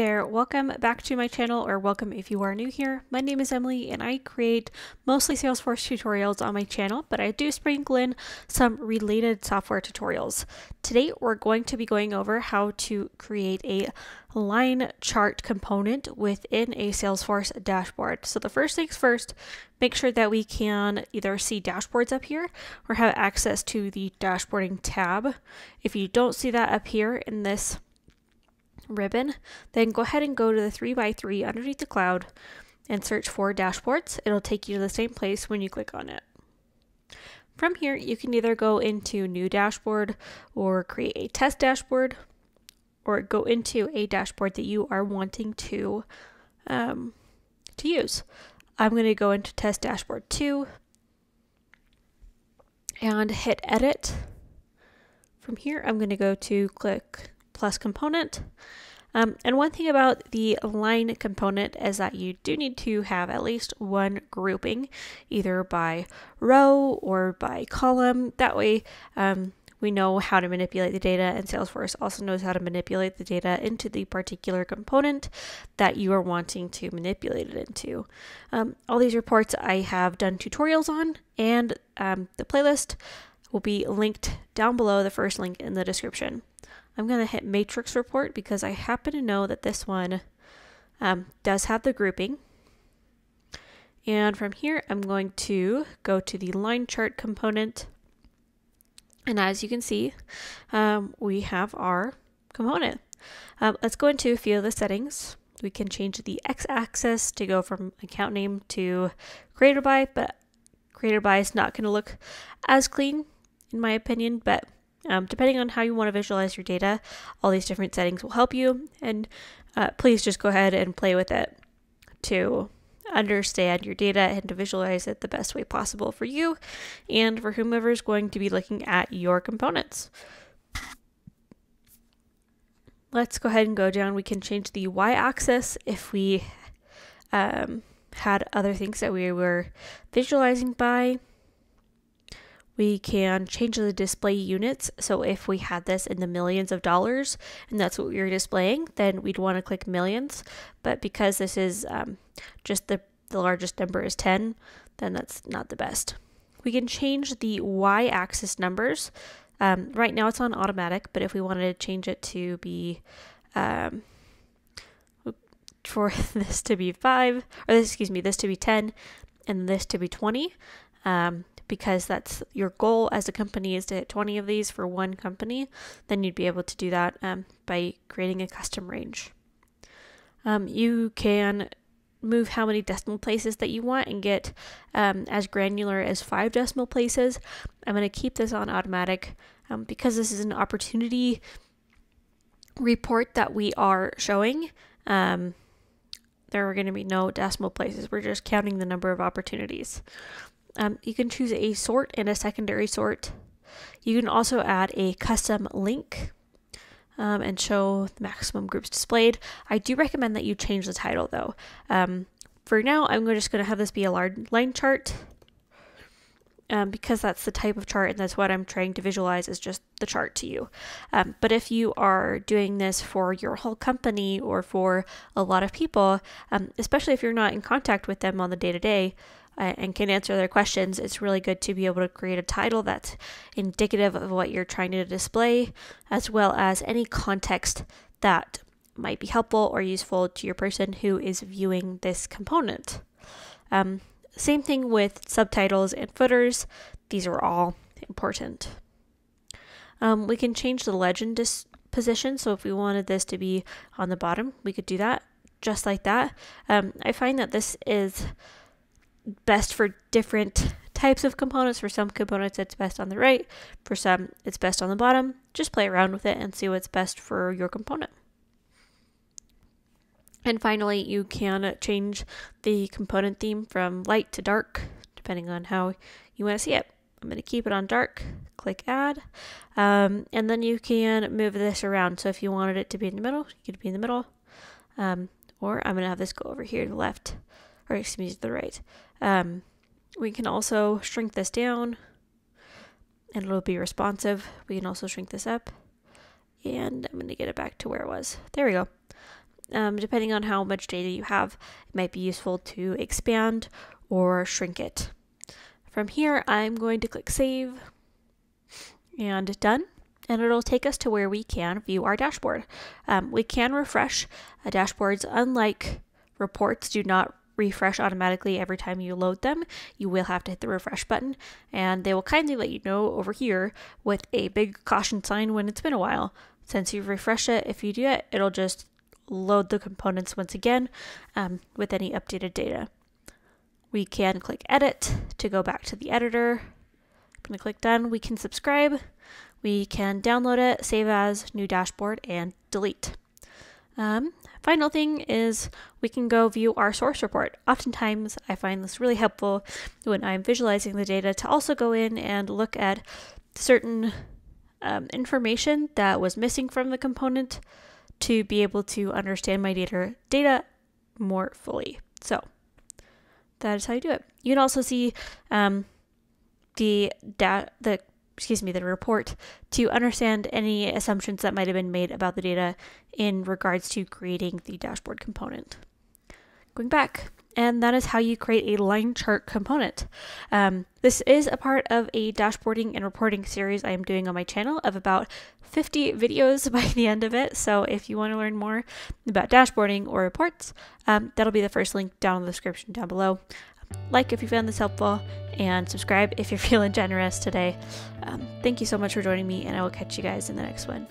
there, welcome back to my channel or welcome if you are new here. My name is Emily and I create mostly Salesforce tutorials on my channel, but I do sprinkle in some related software tutorials. Today we're going to be going over how to create a line chart component within a Salesforce dashboard. So the first things first, make sure that we can either see dashboards up here or have access to the dashboarding tab. If you don't see that up here in this ribbon, then go ahead and go to the 3x3 underneath the cloud and search for dashboards. It'll take you to the same place when you click on it. From here, you can either go into new dashboard or create a test dashboard or go into a dashboard that you are wanting to um, to use. I'm going to go into test dashboard 2 and hit edit. From here, I'm going to go to click plus component. Um, and one thing about the line component is that you do need to have at least one grouping, either by row or by column. That way, um, we know how to manipulate the data, and Salesforce also knows how to manipulate the data into the particular component that you are wanting to manipulate it into. Um, all these reports I have done tutorials on, and um, the playlist will be linked down below the first link in the description. I'm going to hit matrix report because I happen to know that this one um, does have the grouping. And from here, I'm going to go to the line chart component. And as you can see, um, we have our component. Um, let's go into a few of the settings. We can change the x-axis to go from account name to created by, but created by is not going to look as clean in my opinion, but um, depending on how you want to visualize your data, all these different settings will help you. And uh, please just go ahead and play with it to understand your data and to visualize it the best way possible for you and for whomever is going to be looking at your components. Let's go ahead and go down. We can change the y-axis if we um, had other things that we were visualizing by. We can change the display units. So if we had this in the millions of dollars and that's what we were displaying, then we'd want to click millions. But because this is um, just the, the largest number is 10, then that's not the best. We can change the y-axis numbers. Um, right now it's on automatic, but if we wanted to change it to be um, for this to be 5, or this, excuse me, this to be 10, and this to be 20, um, because that's your goal as a company is to hit 20 of these for one company, then you'd be able to do that um, by creating a custom range. Um, you can move how many decimal places that you want and get um, as granular as five decimal places. I'm going to keep this on automatic um, because this is an opportunity report that we are showing. Um, there are going to be no decimal places. We're just counting the number of opportunities. Um, you can choose a sort and a secondary sort. You can also add a custom link um, and show the maximum groups displayed. I do recommend that you change the title though. Um, for now, I'm just going to have this be a large line chart um, because that's the type of chart and that's what I'm trying to visualize is just the chart to you. Um, but if you are doing this for your whole company or for a lot of people, um, especially if you're not in contact with them on the day to day, and can answer their questions, it's really good to be able to create a title that's indicative of what you're trying to display, as well as any context that might be helpful or useful to your person who is viewing this component. Um, same thing with subtitles and footers, these are all important. Um, we can change the legend position, so if we wanted this to be on the bottom, we could do that just like that. Um, I find that this is best for different types of components. For some components, it's best on the right. For some, it's best on the bottom. Just play around with it and see what's best for your component. And finally, you can change the component theme from light to dark, depending on how you want to see it. I'm going to keep it on dark, click add, um, and then you can move this around. So if you wanted it to be in the middle, you could be in the middle, um, or I'm going to have this go over here to the left, or excuse me, to the right. Um, we can also shrink this down and it'll be responsive. We can also shrink this up and I'm going to get it back to where it was. There we go. um, depending on how much data you have, it might be useful to expand or shrink it. From here, I'm going to click Save and Done, and it'll take us to where we can view our dashboard. Um, we can refresh uh, dashboards, unlike reports, do not refresh automatically every time you load them. You will have to hit the refresh button, and they will kindly let you know over here with a big caution sign when it's been a while. Since you refresh it, if you do it, it'll just load the components once again um, with any updated data. We can click edit to go back to the editor. I'm going to click done. We can subscribe. We can download it, save as, new dashboard, and delete. Um, final thing is we can go view our source report. Oftentimes, I find this really helpful when I'm visualizing the data to also go in and look at certain um, information that was missing from the component to be able to understand my data data more fully. So that is how you do it. You can also see um, the da- the excuse me the report to understand any assumptions that might have been made about the data in regards to creating the dashboard component. Going back, and that is how you create a line chart component. Um, this is a part of a dashboarding and reporting series I am doing on my channel of about 50 videos by the end of it. So if you want to learn more about dashboarding or reports, um, that'll be the first link down in the description down below. Like if you found this helpful, and subscribe if you're feeling generous today. Um, thank you so much for joining me, and I will catch you guys in the next one.